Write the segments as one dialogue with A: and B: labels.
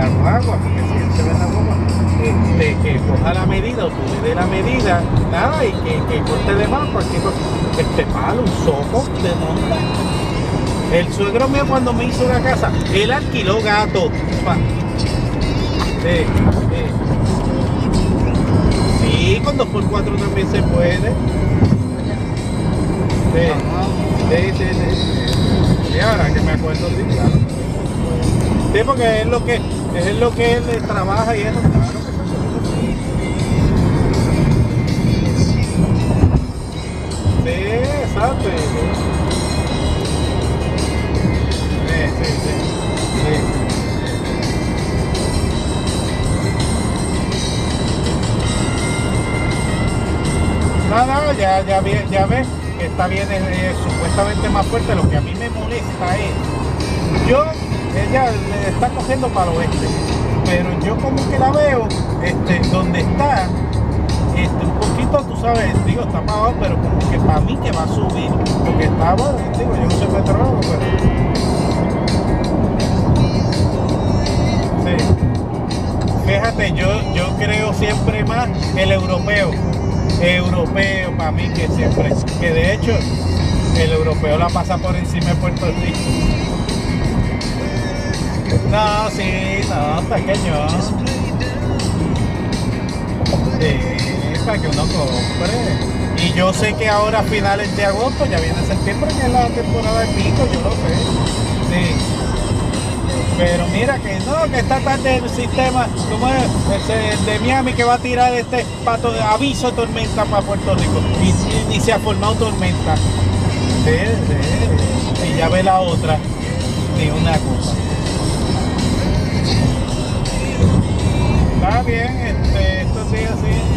A: la guagua, porque si se ve la guagua, este, que coja la medida o tú le dé la medida, nada, y que, que corte de más cualquier cosa. Este palo, un soco de monta. El suegro mío cuando me hizo la casa, él alquiló gato. Sí, sí. Sí, con 2x4 también se puede. Sí, sí, sí, sí. Sí, ahora que me acuerdo, sí, claro. Sí, porque es lo que, es lo que él eh, trabaja y eso. Sí, exacto. Sí, sí, sí. sí. No, ya, ya, ya ves está bien, es supuestamente más fuerte. Lo que a mí me molesta es, yo, ella le está cogiendo para el oeste, pero yo como que la veo, este, donde está, este, un poquito, tú sabes, digo, está para abajo, pero como que para mí que va a subir, porque estaba, digo, yo no soy metrólogo, pero... Sí. Fíjate, yo, yo creo siempre más el europeo. Europeo para mí que siempre. Que de hecho, el europeo la pasa por encima de Puerto Rico. No, sí, no, pequeño. Sí, para que uno compre. Y yo sé que ahora a finales de agosto, ya viene septiembre, que es la temporada de pico, yo lo sé. Sí. Pero mira que no, que está tarde el sistema, como es ese de Miami que va a tirar este pato de aviso tormenta para Puerto Rico. Y, se ha formado tormenta. Sí, sí. Y ya ve la otra, ni una cosa. Está bien, este, esto sí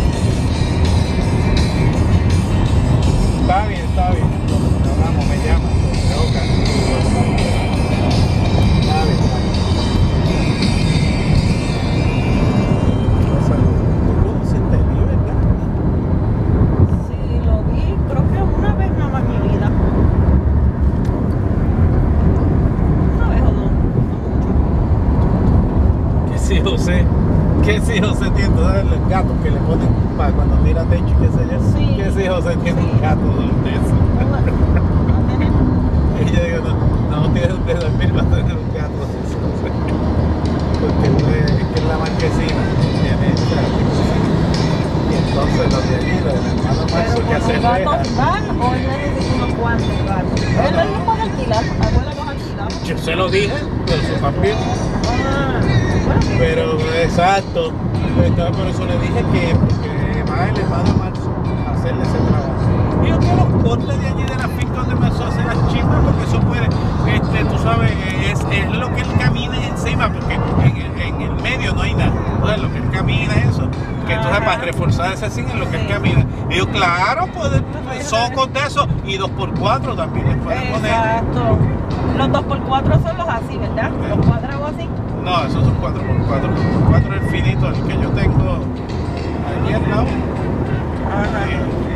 A: si José tiene un gato de.
B: No, no tenemos.
A: Y yo digo, no, no tiene de dormir, va a tener un gato de. Porque es, que es la marquesina. Tiene Y entonces los de allí, los del hermano Maxo
B: Pero
A: que hace
B: van o él necesita unos cuantos gatos. Él
A: no.
B: los puede alquilar, abuela los alquilamos.
A: Yo se lo dije, pero eso también.
B: Ah,
A: Pero exacto. Entonces por eso le dije que porque va el hermano Marzo a hacerle ese trabajo. Yo que los cortes de allí de la finca donde Marzo hace las chispas, porque eso puede, este, tú sabes, es, es lo que él camina encima, porque en el, en el medio no hay nada. Entonces lo que él camina es eso. Que entonces
B: Ajá.
A: para reforzar ese zinc es lo que él
B: Sí.
A: camina. Y yo, claro, puede socos de eso y dos por cuatro también les puede poner.
B: Exacto. Los 2x4 son los así, ¿verdad? Los cuadrados así.
A: No, esos son 4 por 4 por 4 es el finito, el que yo tengo aquí al lado.
B: Ajá.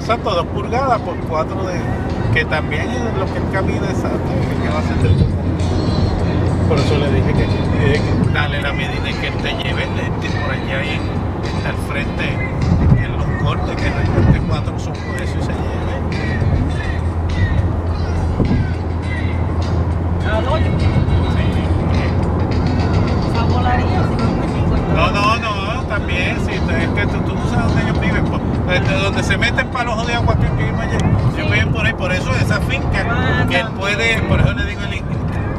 A: Exacto, 2 pulgadas por 4 de. Que también es lo que él camina exacto, que va a ser del Por eso le dije que, le dije que dale la medida y que él te lleve este, por allá ahí, está al frente, en los cortes, que recorte 4 son por eso y se lleve. Sí.
B: Si no.
A: No, no, no, también, sí, es que tú, dónde ellos viven, pues, desde donde se meten para los ojos de agua que que viven allá, ellos
B: Sí.
A: viven por ahí, por eso esa finca,
B: Ah,
A: que él puede, por eso le digo, él,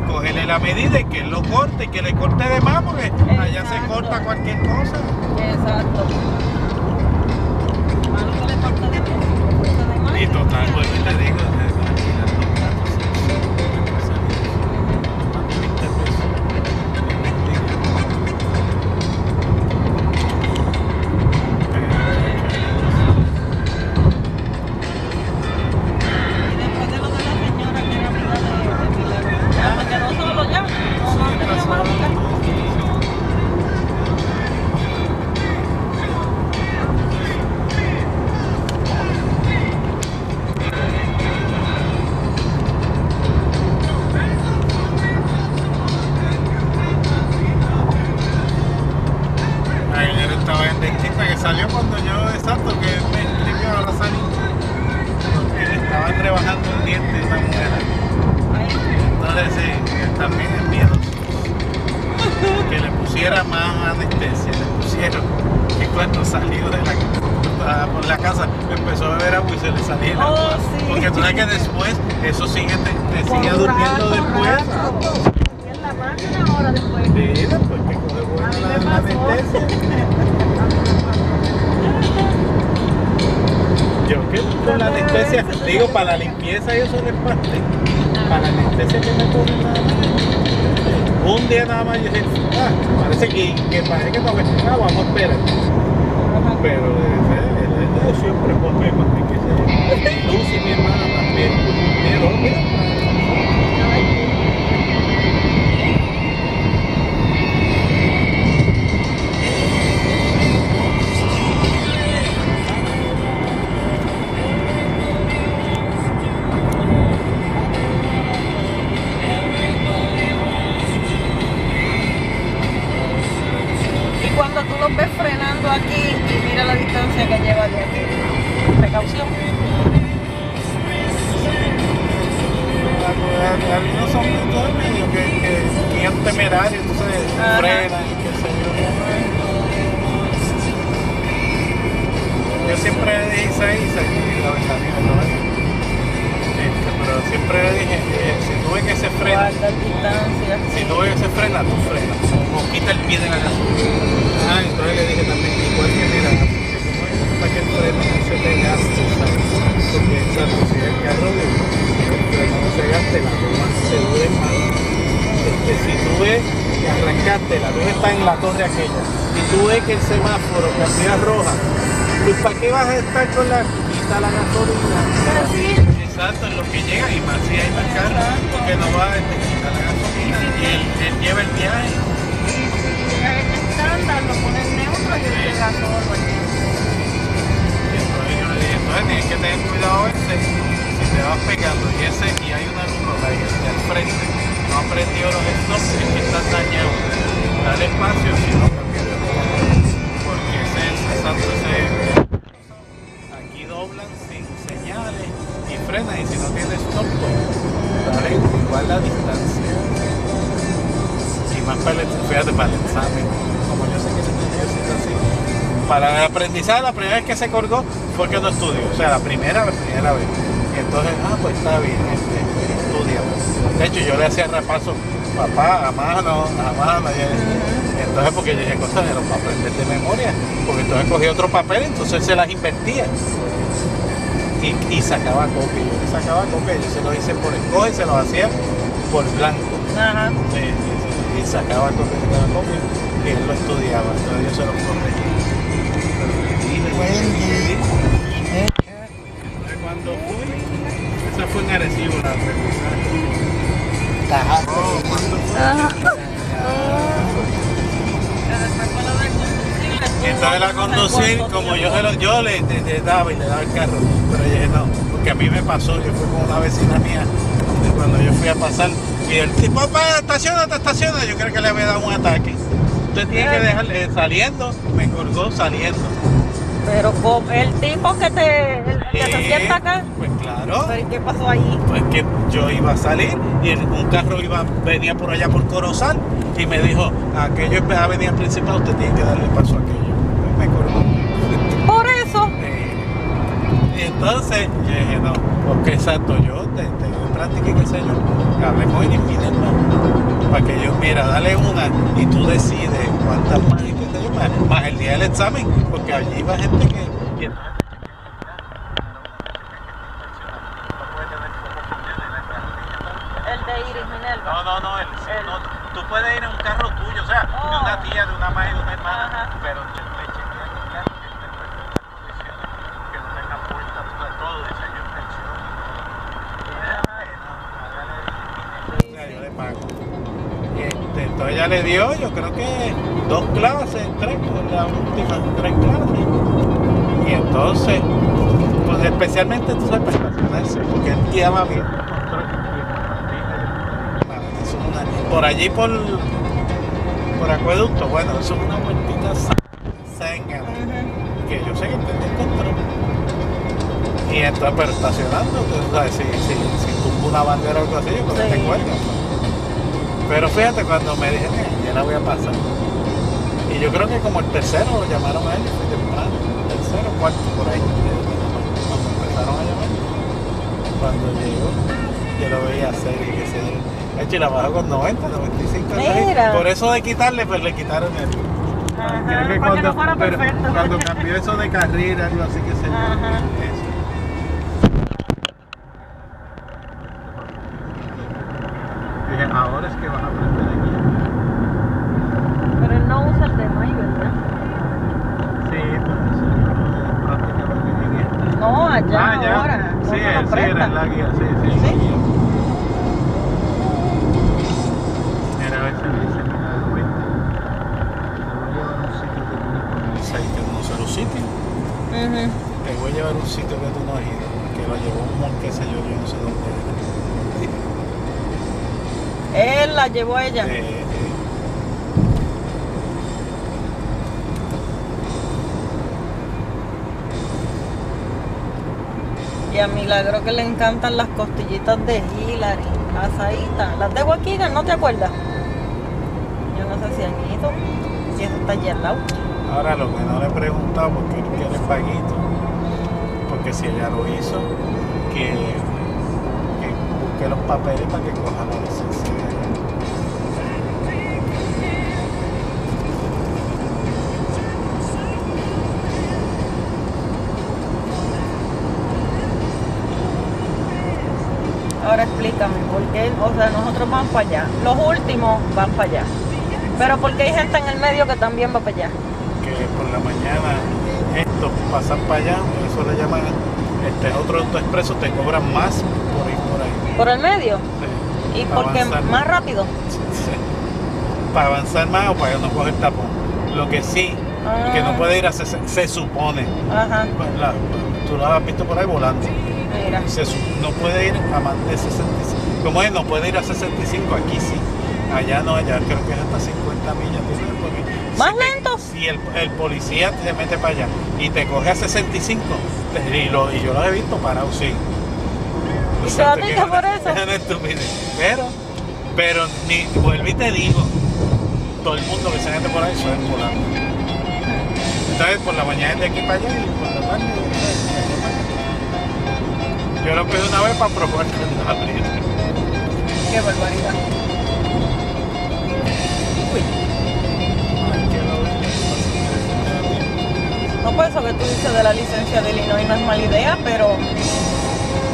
A: cógele la medida y que él lo corte y que le corte de más, porque allá se corta cualquier cosa.
B: Exacto.
A: Y total, pues te digo,
B: Que
A: le pusiera más anestesia, le pusieron que cuando salió de la, ah, por la casa empezó a beber agua y se le salía el
B: Oh,
A: agua.
B: sí.
A: Porque tú sabes que después eso sigue, te, sigue durmiendo después.
B: rato. Y en la más de una hora después.
A: Sí, después que coge buena
B: A mí
A: la,
B: me
A: la
B: pasó.
A: anestesia. Yo que con la anestesia, digo, para la limpieza y eso le parte. Para la anestesia que me ponen nada más. Un día nada más yo dije, ah, parece que, que parece que no me ah, vamos a esperar. Pero ese, ese, ese siempre come más que yo. Lucy, mi hermana también. Pero, mira,
B: Y cuando tú los ves frenando aquí y mira la distancia que lleva de aquí. Precaución.
A: algunos son medio que, que, que son temerarios, entonces frenan y qué sé yo. Yo siempre le dije a Isa y la ventanilla ¿no? Este, pero siempre le dije, eh, si tú ves que se frena, si tú ves que se frena, tú frenas. O quita el pie de la gasolina. Ah, entonces le dije también, igual que mira, que como es para que el freno no gaste, ¿sabes? Porque si el carro de no se gaste, la goma se dure más. Este, si tú ves que arrancaste, la luz está en la torre aquella, y tú ves que el semáforo cambia roja, pues ¿para qué vas a estar con la quita la gasolina? Exacto, en lo que llega y más si hay más carro, porque no va a quitar la gasolina y él, él lleva el viaje.
B: El lo pones neutro y él llega solo.
A: Entonces tienes que tener cuidado ese, si te vas pegando y ese y hay una luz roja al frente, no ha prendido los stops, es que estás dañado. Dale espacio si no. Porque ese es exacto, ese aquí doblan sin señales y frenan y si no tienes stop, dale igual la distancia. Y más para el, fíjate, para el Para el aprendizaje, la primera vez que se colgó fue que no estudió, o sea, la primera, la primera vez. Y entonces, ah, pues está bien, este, estudia. De hecho, yo le hacía repaso, papá, a mano, a mano. Y, entonces, porque yo dije, cosas de los papeles de memoria, porque entonces cogí otro papel, entonces se las invertía. Y, y sacaba copia, yo le sacaba copia, yo se lo hice por escoge y se lo hacía por blanco.
B: Ajá.
A: Sí, sí, sí. Y sacaba copia, sacaba copia, y él lo estudiaba, entonces yo se lo corregí. Cuando fui, esa fue en Arecibo la.
C: Ajá.
A: Oh.
B: Que
A: Y entonces la conducir, como yo, se lo, yo le, le- le daba y le daba el carro, pero yo dije no, porque a mí me pasó, yo fui con una vecina mía, de cuando yo fui a pasar, y el tipo, papá, estacionate, estaciona, yo creo que le había dado un ataque. Usted tiene que dejarle saliendo, me colgó saliendo.
B: Pero como el tipo que te el que se
A: Eh,
B: sienta acá,
A: Pues claro.
B: pero ¿y ¿qué pasó allí?
A: Pues que yo iba a salir y el- un carro iba, venía por allá por Corozal y me dijo, aquello es avenida principal, usted tiene que darle paso a aquello. Pues me colgó.
B: Por eso.
A: Eh, y entonces yo dije, no, porque exacto, yo te, te práctica y qué sé yo, hablé con el inminente para que yo, mira, dale una y tú decides cuántas más y más, más el día del examen, porque allí iba gente que...
B: El de Iris Minerva.
A: No, no, no, el,
B: El-
A: no, tú puedes ir en un carro tuyo, o sea, de
B: Oh.
A: una tía, de una madre, de una hermana,
B: Ajá.
A: pero che- le chequean el carro que esté en perfectas condiciones, que no tenga puertas, todo, todo, diseño, inspección. Y ella, "Ay, no, hágale el
B: Sí,
A: o sea,
B: sí.
A: yo le pago. Y ella le dio, yo creo que dos clases, tres, las últimas tres clases. Y entonces, pues especialmente tú sabes para estacionarse, porque él guiaba bien. Por allí por, por acueducto, bueno, eso es una vueltita zángana, que yo sé que te encontró. Y entonces, pero estacionando, tú sabes, si, si, si tumba una bandera o algo así, yo creo que te
B: Sí.
A: Pero fíjate, cuando me dije, "Mira, ya la voy a pasar. Y yo creo que como el tercero lo llamaron a él, fue temprano. Tercero, cuarto, por ahí. Cuando empezaron a llamar. Cuando llegó, yo lo veía hacer y que se De hecho, la bajó con 90, 95. ¿sabes?
B: Mira.
A: Por eso de quitarle, pues le quitaron el.
B: Ajá,
A: Creo que
B: para que no fuera
A: pero
B: perfecto.
A: cuando cambió eso de carrera, algo así que se
B: Ajá.
A: Dije, ahora es que vas a aprender aquí.
B: Pero él no usa el de May, ¿verdad?
A: Sí, por eso yo prácticamente en esta.
B: No, allá
A: ah, ya.
B: ahora. no
A: sí,
B: se lo
A: él sí
B: presta.
A: era en la guía, sí, sí.
B: ¿Sí?
A: Mira, a veces me dice, mira, vente. Te voy a llevar a un sitio que tú no conoces. Que no sé los sitios.
B: Ujú.
A: Te voy a llevar a un sitio que tú no has ido. Que lo llevó un sé yo, yo no sé dónde era.
B: Él la llevó a ella.
A: Eh, eh,
B: Y a Milagro que le encantan las costillitas de Hillary, las. Las de Waukegan, ¿no te acuerdas? Yo no sé si han ido. Si eso está allí al lado.
A: Ahora lo que no le he preguntado porque él quiere paguito, porque si ella lo hizo, que, que busque los papeles para que coja la licencia.
B: Ahora explícame, ¿por qué? O sea, nosotros vamos para allá. Los últimos van para allá. Pero porque hay gente en el medio que también va para allá.
A: Por la mañana estos pasan para allá, eso le llaman este otro autoexpreso, te cobran más por ir por ahí.
B: ¿Por el medio?
A: Sí,
B: ¿Y porque más rápido?
A: Sí, sí. Para avanzar más o para no coger tapón. Lo que sí, que no
B: Ah.
A: puede ir a 60, se supone.
B: Ajá,
A: La- tú lo has visto por ahí volando.
B: mira.
A: Se no puede ir a más de 65. Como es, no puede ir a 65, aquí sí. Allá no, allá creo que es hasta 50 millas.
B: ¿Más lento?
A: Si el, el policía te mete para allá y te coge a 65, te- y, lo- y yo lo he visto parado, sí.
B: ¿Y
A: O
B: se
A: sea,
B: va a
A: te queda
B: por
A: una-
B: eso?
A: es una estupidez. Pero, pero, ni, vuelvo y te digo, todo el mundo que se mete por ahí suele volando. Entonces, por la mañana es de aquí para allá y por la tarde. Yo lo cogí una vez para probar cuando abrir.
B: Qué barbaridad. No por eso que tú dices de la licencia de Illinois no es mala idea, pero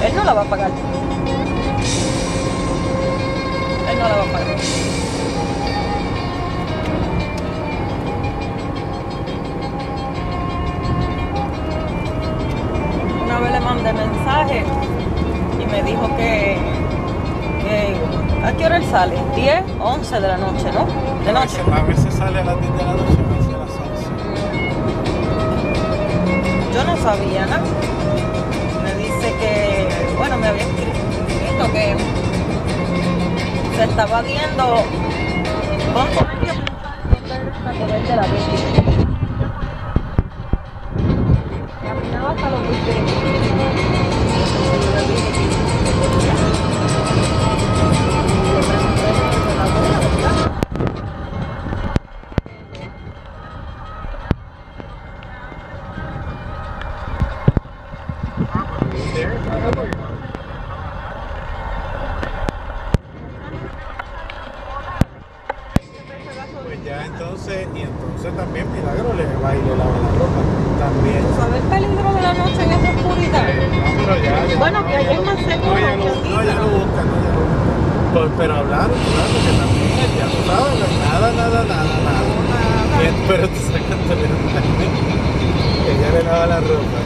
B: él no la va a pagar. Él no la va a pagar. Una vez le mandé mensaje y me dijo que, que ¿a qué hora él sale? 10, 11 de la noche, ¿no? De noche.
A: a veces sale a las 10 de la noche,
B: Yo no sabía nada. Me dice que, bueno, me había escrito que se estaba viendo. Vamos a poner que de la.
A: Entonces, y entonces también Milagro le va y le lava la ropa. También.
B: ¿Sabes el peligro de la noche en esa oscuridad?
A: No, pero ya, ya-
B: Bueno, que allá es más seguro
A: No, ya no, ya lo buscan, no, ya lo buscan. Pues, pero hablaron, claro, que también, ya tú sabes, nada, nada, nada, nada. Y- pero tú sacas que ella le lava la ropa.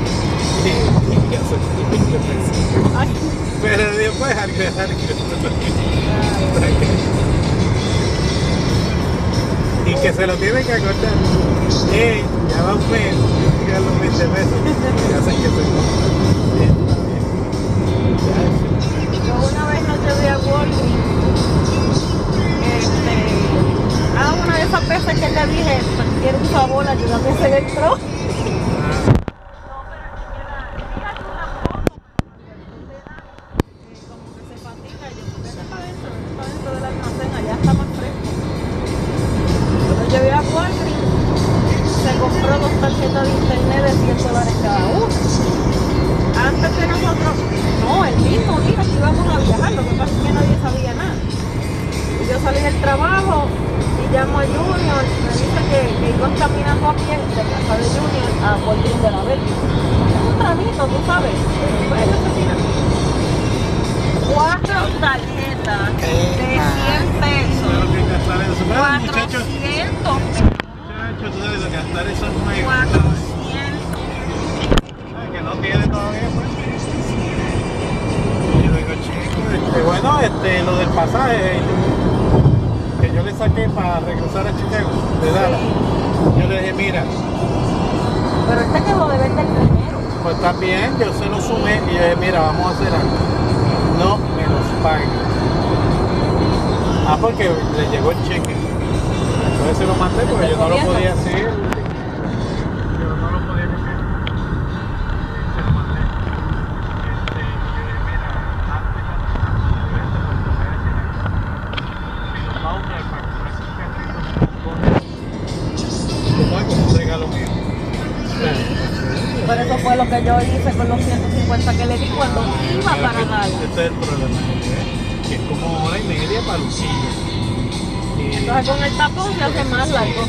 A: Y, y hace 20 pesos.
B: Ay,
A: Pero después algo es algo. Que se lo tiene que acordar. Eh, ya va un mes, ya los 20 pesos. Y hacen que se. Bien.
B: Yo una vez no llevé a Walgreens. Este, ah, una de esas veces que te dije, un favor, ayúdame a hacer el. Junior. Me dice que, que iban caminando a pie de casa de Junior a Bolívar de la Verde. Es un tramito, tú sabes. Pues ellos se tiran. Cuatro tarjetas de 100 pesos. 400
A: muchachos,
B: pesos.
A: muchachos, tú sabes gastar eso es nuevo.
B: 400.
A: ¿sabes? Que no tiene todavía, pues. Y yo digo, chico, este, bueno, este, lo del pasaje saqué para regresar a Chicago, de Dallas. Yo le dije, mira,
B: Pero este quedó de vender primero.
A: pues está bien, yo se lo sumé y yo dije, mira, vamos a hacer algo. No me los paguen. Ah, porque le llegó el cheque. Entonces se lo mandé porque yo no lo podía hacer.
B: Que Dallas.
A: Este es el problema, ¿eh? que es como hora y media para Lucilla. Y-
B: Entonces con el tapón se hace más largo.